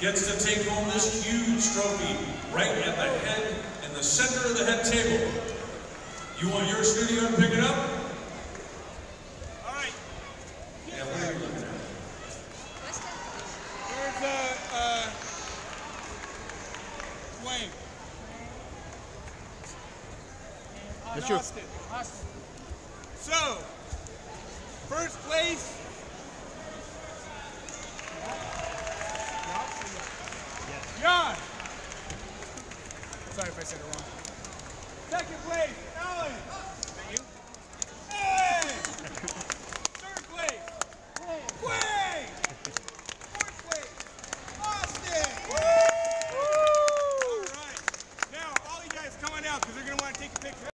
gets to take home this huge trophy right at the head, in the center of the head table. You want your studio to pick it up? All right. Yeah, what are you looking at? Where's uh uh Wayne? That's And Austin. Austin. So, first place. Sorry if I said it wrong. Second place, Alan.